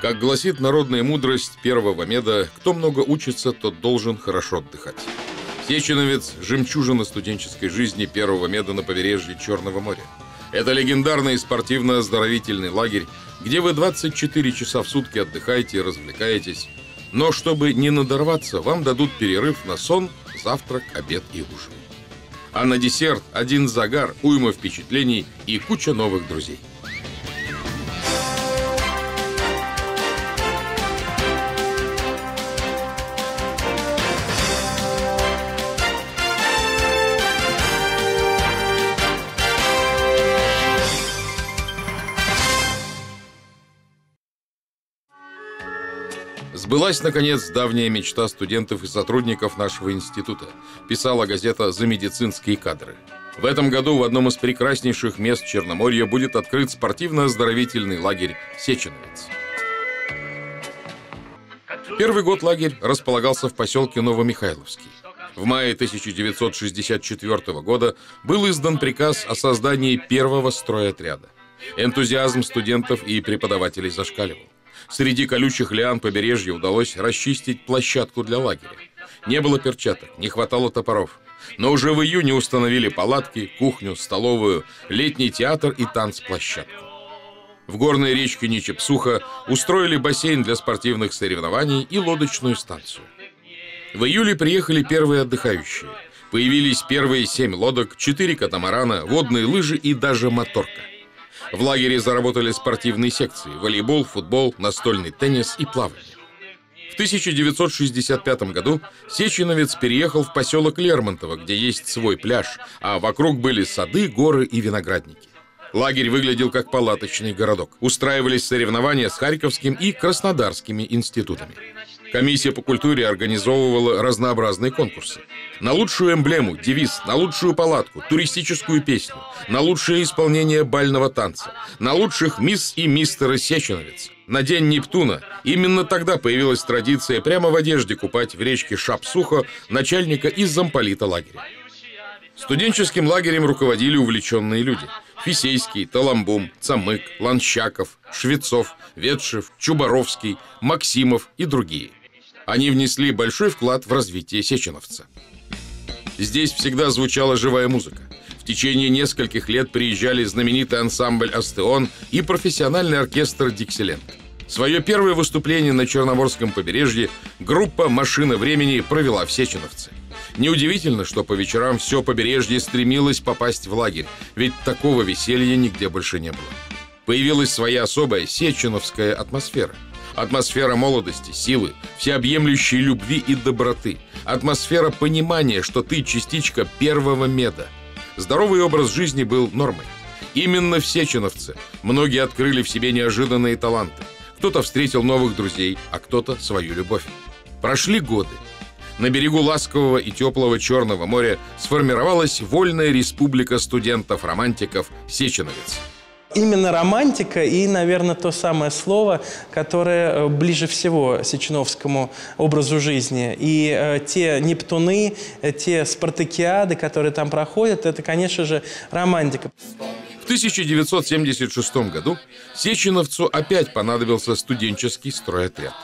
Как гласит народная мудрость первого меда, кто много учится, тот должен хорошо отдыхать. Сеченовец – жемчужина студенческой жизни первого меда на побережье Черного моря. Это легендарный спортивно-оздоровительный лагерь, где вы 24 часа в сутки отдыхаете и развлекаетесь. Но чтобы не надорваться, вам дадут перерыв на сон, завтрак, обед и ужин. А на десерт один загар, уйма впечатлений и куча новых друзей. Сбылась, наконец, давняя мечта студентов и сотрудников нашего института, писала газета «За медицинские кадры». В этом году в одном из прекраснейших мест Черноморья будет открыт спортивно-оздоровительный лагерь «Сеченовец». Первый год лагерь располагался в поселке Новомихайловский. В мае 1964 года был издан приказ о создании первого стройотряда. Энтузиазм студентов и преподавателей зашкаливал. Среди колючих лиан побережья удалось расчистить площадку для лагеря. Не было перчаток, не хватало топоров. Но уже в июне установили палатки, кухню, столовую, летний театр и танцплощадку. В горной речке Ничепсуха устроили бассейн для спортивных соревнований и лодочную станцию. В июле приехали первые отдыхающие. Появились первые семь лодок, четыре катамарана, водные лыжи и даже моторка. В лагере заработали спортивные секции – волейбол, футбол, настольный теннис и плавание. В 1965 году Сеченовец переехал в поселок Лермонтово, где есть свой пляж, а вокруг были сады, горы и виноградники. Лагерь выглядел как палаточный городок. Устраивались соревнования с Харьковским и Краснодарскими институтами. Комиссия по культуре организовывала разнообразные конкурсы. На лучшую эмблему, девиз, на лучшую палатку, туристическую песню, на лучшее исполнение бального танца, на лучших мисс и мистера Сеченовец. На день Нептуна именно тогда появилась традиция прямо в одежде купать в речке Шапсухо начальника из замполита лагеря. Студенческим лагерем руководили увлеченные люди. Фисейский, Таламбум, Цамык, Ланщаков, Швецов, Ветшев, Чубаровский, Максимов и другие. Они внесли большой вклад в развитие сеченовца. Здесь всегда звучала живая музыка. В течение нескольких лет приезжали знаменитый ансамбль «Астеон» и профессиональный оркестр «Диксиленд». Свое первое выступление на Черноморском побережье группа «Машина времени» провела в Сеченовце. Неудивительно, что по вечерам все побережье стремилось попасть в лагерь, ведь такого веселья нигде больше не было. Появилась своя особая сеченовская атмосфера – Атмосфера молодости, силы, всеобъемлющей любви и доброты. Атмосфера понимания, что ты частичка первого меда. Здоровый образ жизни был нормой. Именно в Сеченовце многие открыли в себе неожиданные таланты. Кто-то встретил новых друзей, а кто-то свою любовь. Прошли годы. На берегу ласкового и теплого Черного моря сформировалась вольная республика студентов-романтиков Сеченовец. Именно романтика и, наверное, то самое слово, которое э, ближе всего Сеченовскому образу жизни. И э, те Нептуны, э, те спартакиады, которые там проходят, это, конечно же, романтика. В 1976 году Сеченовцу опять понадобился студенческий стройотряд.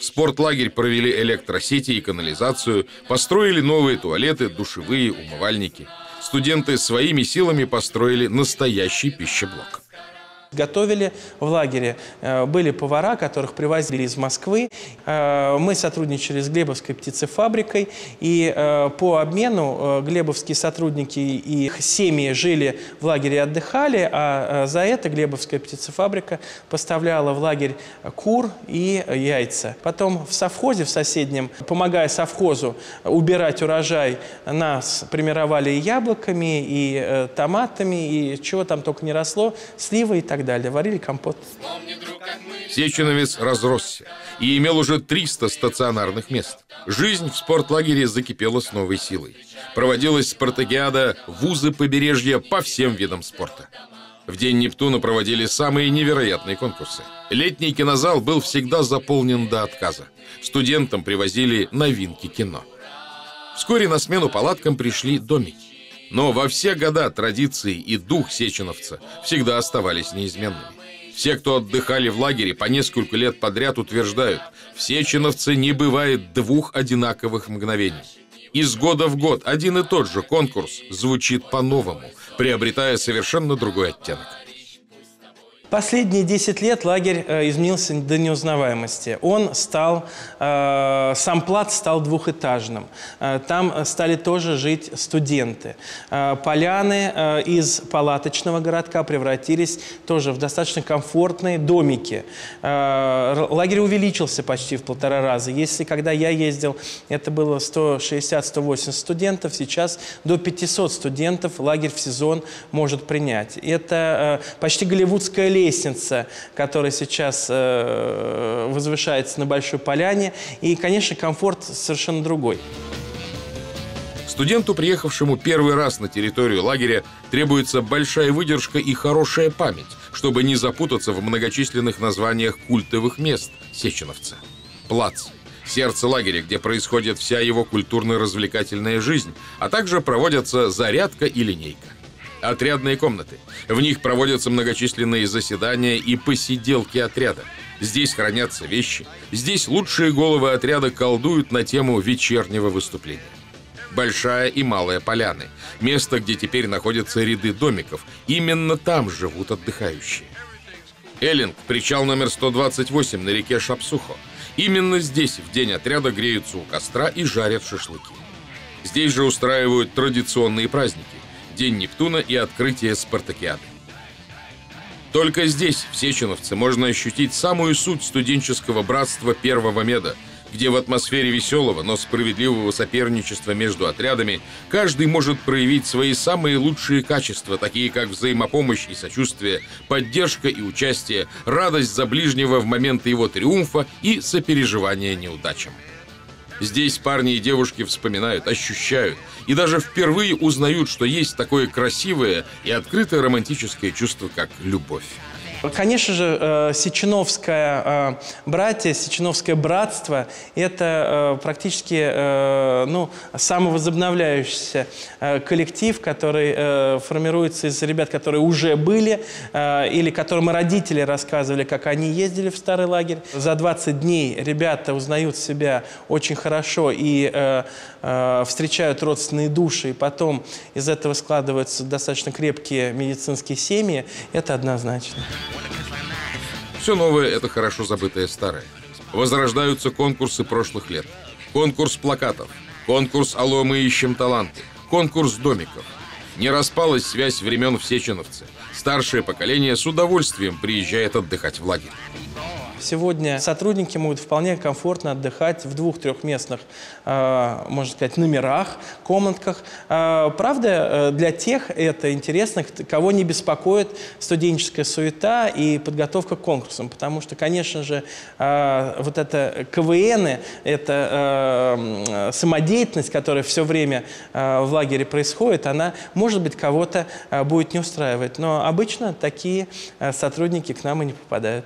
Спортлагерь провели электросети и канализацию, построили новые туалеты, душевые, умывальники – студенты своими силами построили настоящий пищеблок. Готовили в лагере. Э, были повара, которых привозили из Москвы. Э, мы сотрудничали с Глебовской птицефабрикой. И э, по обмену глебовские сотрудники и их семьи жили в лагере и отдыхали, а за это Глебовская птицефабрика поставляла в лагерь кур и яйца. Потом в совхозе, в соседнем, помогая совхозу убирать урожай, нас примировали яблоками, и томатами, и чего там только не росло, сливы и так так далее. Варили компот. Сеченовец разросся и имел уже 300 стационарных мест. Жизнь в спортлагере закипела с новой силой. Проводилась спартакиада вузы побережья по всем видам спорта. В день Нептуна проводили самые невероятные конкурсы. Летний кинозал был всегда заполнен до отказа. Студентам привозили новинки кино. Вскоре на смену палаткам пришли домики. Но во все года традиции и дух сеченовца всегда оставались неизменными. Все, кто отдыхали в лагере по несколько лет подряд, утверждают, в Сеченовце не бывает двух одинаковых мгновений. Из года в год один и тот же конкурс звучит по-новому, приобретая совершенно другой оттенок. Последние 10 лет лагерь э, изменился до неузнаваемости. Он стал, э, сам плац стал двухэтажным. Э, там стали тоже жить студенты. Э, поляны э, из палаточного городка превратились тоже в достаточно комфортные домики. Э, лагерь увеличился почти в полтора раза. Если когда я ездил, это было 160-180 студентов, сейчас до 500 студентов лагерь в сезон может принять. Это э, почти голливудская лестница, которая сейчас э, возвышается на Большой Поляне. И, конечно, комфорт совершенно другой. Студенту, приехавшему первый раз на территорию лагеря, требуется большая выдержка и хорошая память, чтобы не запутаться в многочисленных названиях культовых мест Сеченовца. Плац – сердце лагеря, где происходит вся его культурно-развлекательная жизнь, а также проводятся зарядка и линейка отрядные комнаты. В них проводятся многочисленные заседания и посиделки отряда. Здесь хранятся вещи. Здесь лучшие головы отряда колдуют на тему вечернего выступления. Большая и Малая Поляны. Место, где теперь находятся ряды домиков. Именно там живут отдыхающие. Эллинг, причал номер 128 на реке Шапсухо. Именно здесь в день отряда греются у костра и жарят шашлыки. Здесь же устраивают традиционные праздники. День Нептуна и открытие Спартакиады. Только здесь, в Сеченовце, можно ощутить самую суть студенческого братства первого меда, где в атмосфере веселого, но справедливого соперничества между отрядами каждый может проявить свои самые лучшие качества, такие как взаимопомощь и сочувствие, поддержка и участие, радость за ближнего в моменты его триумфа и сопереживание неудачам. Здесь парни и девушки вспоминают, ощущают и даже впервые узнают, что есть такое красивое и открытое романтическое чувство, как любовь. Конечно же, э, Сеченовское э, братье, Сеченовское братство – это э, практически ну, самовозобновляющийся коллектив, который формируется из ребят, которые уже были, или которым родители рассказывали, как они ездили в старый лагерь. За 20 дней ребята узнают себя очень хорошо и встречают родственные души, и потом из этого складываются достаточно крепкие медицинские семьи, это однозначно. Все новое – это хорошо забытое старое. Возрождаются конкурсы прошлых лет. Конкурс плакатов, конкурс «Алло, мы ищем таланты», конкурс домиков. Не распалась связь времен в Сеченовце. Старшее поколение с удовольствием приезжает отдыхать в лагерь. Сегодня сотрудники могут вполне комфортно отдыхать в двух-трехместных, э, можно сказать, номерах, комнатках. Э, правда, э, для тех это интересно, кого не беспокоит студенческая суета и подготовка к конкурсам. Потому что, конечно же, вот это КВН, это самодеятельность, которая все время в лагере происходит, она, может быть, кого-то будет не устраивать. Но обычно такие сотрудники к нам и не попадают.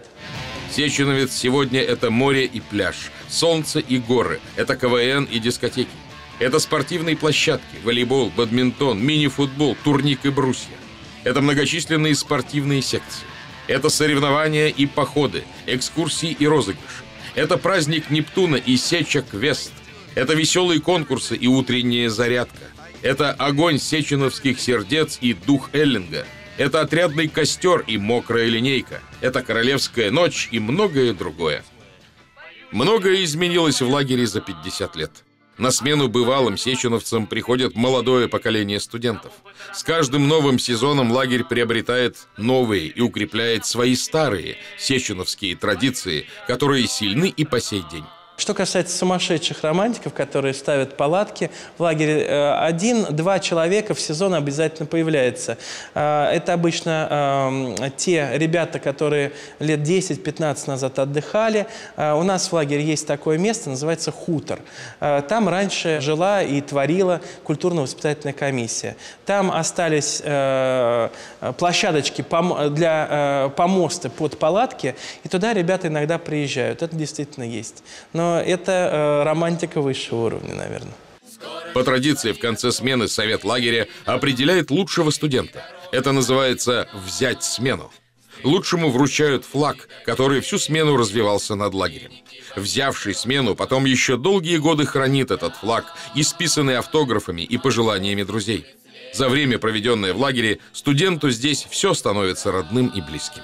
Сеченовец сегодня это море и пляж, солнце и горы, это КВН и дискотеки. Это спортивные площадки, волейбол, бадминтон, мини-футбол, турник и брусья. Это многочисленные спортивные секции. Это соревнования и походы, экскурсии и розыгрыши. Это праздник Нептуна и сечек Вест. Это веселые конкурсы и утренняя зарядка. Это огонь сеченовских сердец и дух Эллинга – это отрядный костер и мокрая линейка. Это королевская ночь и многое другое. Многое изменилось в лагере за 50 лет. На смену бывалым сеченовцам приходит молодое поколение студентов. С каждым новым сезоном лагерь приобретает новые и укрепляет свои старые сеченовские традиции, которые сильны и по сей день. Что касается сумасшедших романтиков, которые ставят палатки в лагере, э, один-два человека в сезон обязательно появляется. Э, это обычно эм, те ребята, которые лет 10-15 назад отдыхали. Э, у нас в лагере есть такое место, называется «Хутор». Там раньше жила и творила культурно-воспитательная комиссия. Там остались площадочки для помоста под палатки, и туда ребята иногда приезжают. Это действительно есть. Но это э, романтика высшего уровня, наверное. По традиции, в конце смены совет лагеря определяет лучшего студента. Это называется «взять смену». Лучшему вручают флаг, который всю смену развивался над лагерем. Взявший смену потом еще долгие годы хранит этот флаг, исписанный автографами и пожеланиями друзей. За время, проведенное в лагере, студенту здесь все становится родным и близким.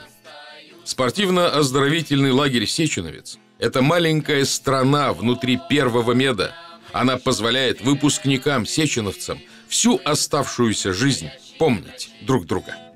Спортивно-оздоровительный лагерь «Сеченовец» – это маленькая страна внутри первого меда. Она позволяет выпускникам-сеченовцам всю оставшуюся жизнь помнить друг друга.